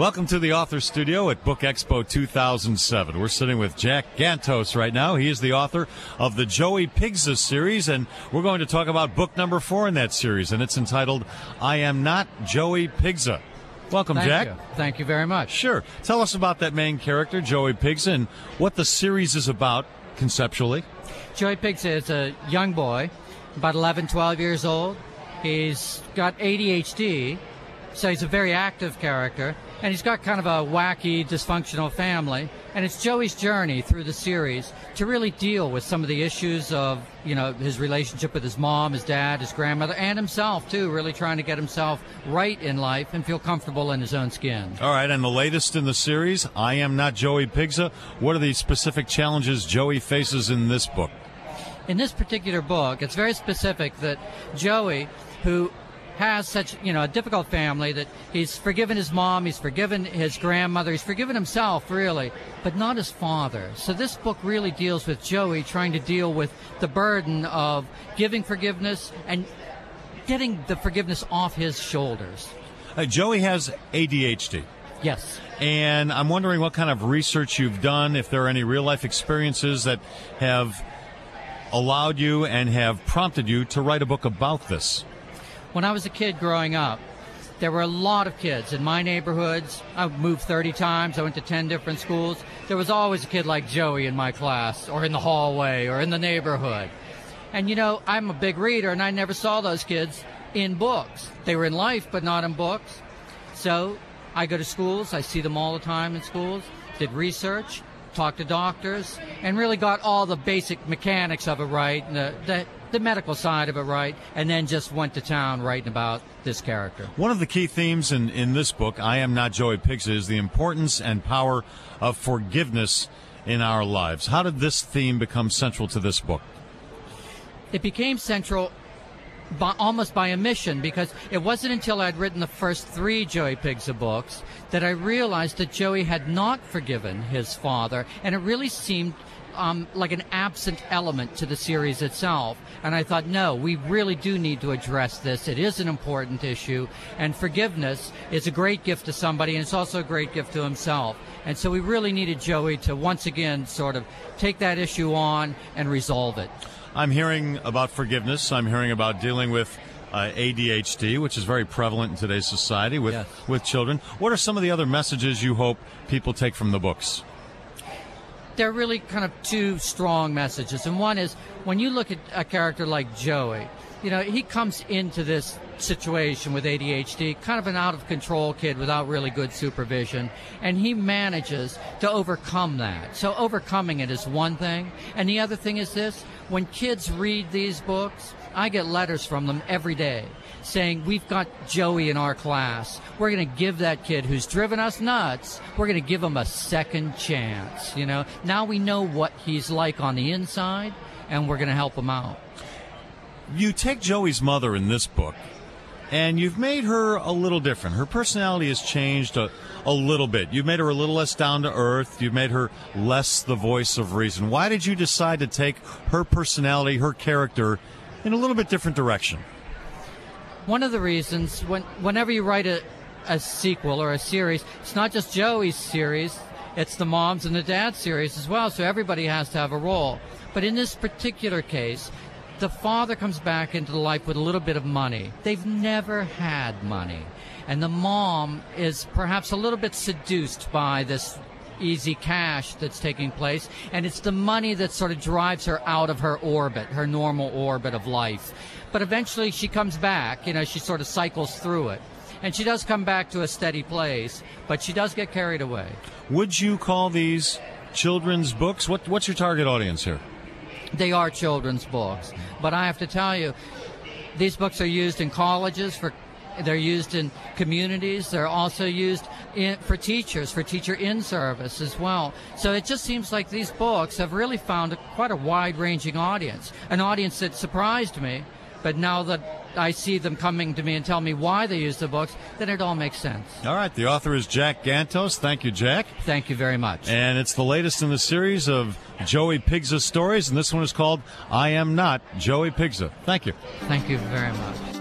Welcome to the Author Studio at Book Expo 2007. We're sitting with Jack Gantos right now. He is the author of the Joey Pigza series, and we're going to talk about book number four in that series, and it's entitled I Am Not Joey Pigza. Welcome, Thank Jack. You. Thank you very much. Sure. Tell us about that main character, Joey Pigza, and what the series is about conceptually. Joey Pigza is a young boy, about 11, 12 years old. He's got ADHD, so he's a very active character, and he's got kind of a wacky, dysfunctional family. And it's Joey's journey through the series to really deal with some of the issues of, you know, his relationship with his mom, his dad, his grandmother, and himself too. Really trying to get himself right in life and feel comfortable in his own skin. All right, and the latest in the series, I am not Joey Pigza. What are the specific challenges Joey faces in this book? In this particular book, it's very specific that Joey, who has such you know a difficult family that he's forgiven his mom, he's forgiven his grandmother, he's forgiven himself really, but not his father. So this book really deals with Joey trying to deal with the burden of giving forgiveness and getting the forgiveness off his shoulders. Uh, Joey has ADHD. Yes. And I'm wondering what kind of research you've done, if there are any real life experiences that have allowed you and have prompted you to write a book about this. When I was a kid growing up, there were a lot of kids in my neighborhoods. I moved 30 times. I went to 10 different schools. There was always a kid like Joey in my class, or in the hallway, or in the neighborhood. And you know, I'm a big reader, and I never saw those kids in books. They were in life, but not in books. So I go to schools. I see them all the time in schools. Did research, talked to doctors, and really got all the basic mechanics of it right, the, the, the medical side of it right, and then just went to town writing about this character. One of the key themes in, in this book, I Am Not Joey Pigza, is the importance and power of forgiveness in our lives. How did this theme become central to this book? It became central by, almost by omission because it wasn't until I'd written the first three Joey Pigza books that I realized that Joey had not forgiven his father, and it really seemed um, like an absent element to the series itself. And I thought, no, we really do need to address this. It is an important issue, and forgiveness is a great gift to somebody, and it's also a great gift to himself. And so we really needed Joey to once again sort of take that issue on and resolve it. I'm hearing about forgiveness. I'm hearing about dealing with uh, ADHD, which is very prevalent in today's society with Yes. with children. What are some of the other messages you hope people take from the books? They're really kind of two strong messages. And one is when you look at a character like Joey, you know, he comes into this situation with ADHD, kind of an out of control kid without really good supervision, and he manages to overcome that. So overcoming it is one thing. And the other thing is this when kids read these books, I get letters from them every day saying, We've got Joey in our class. We're going to give that kid who's driven us nuts, we're going to give him a second chance. You know, now we know what he's like on the inside, and we're going to help him out. You take Joey's mother in this book, and you've made her a little different. Her personality has changed a, a little bit. You've made her a little less down to earth. You've made her less the voice of reason. Why did you decide to take her personality, her character, in a little bit different direction? One of the reasons, when, whenever you write a, a sequel or a series, it's not just Joey's series, it's the moms and the dad series as well, so everybody has to have a role. But in this particular case, the father comes back into the life with a little bit of money. They've never had money. And the mom is perhaps a little bit seduced by this easy cash that's taking place. And it's the money that sort of drives her out of her orbit, her normal orbit of life. But eventually she comes back, you know, she sort of cycles through it. And she does come back to a steady place, but she does get carried away. Would you call these children's books? What, what's your target audience here? They are children's books. But I have to tell you, these books are used in colleges for. They're used in communities. They're also used in, for teachers, for teacher in service as well. So it just seems like these books have really found a, quite a wide ranging audience, an audience that surprised me. But now that I see them coming to me and tell me why they use the books, then it all makes sense. All right, the author is Jack Gantos. Thank you, Jack. Thank you very much. And it's the latest in the series of Joey Pigza stories, and this one is called I Am Not Joey Pigza. Thank you. Thank you very much.